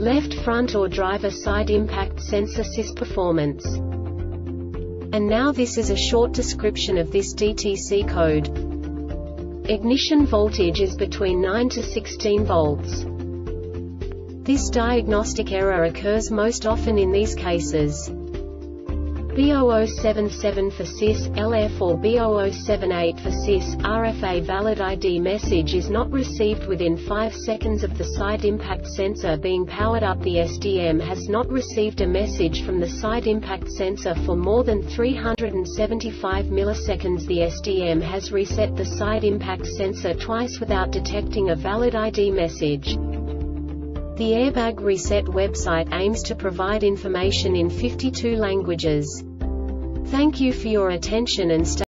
left front or driver side impact sensor SIS performance. And now this is a short description of this DTC code. Ignition voltage is between 9 to 16 volts. This diagnostic error occurs most often in these cases. B0077 for SIS, LF or B0078 for SIS, RFA valid ID message is not received within 5 seconds of the side impact sensor being powered up The SDM has not received a message from the side impact sensor for more than 375 milliseconds The SDM has reset the side impact sensor twice without detecting a valid ID message. The Airbag Reset website aims to provide information in 52 languages. Thank you for your attention and stay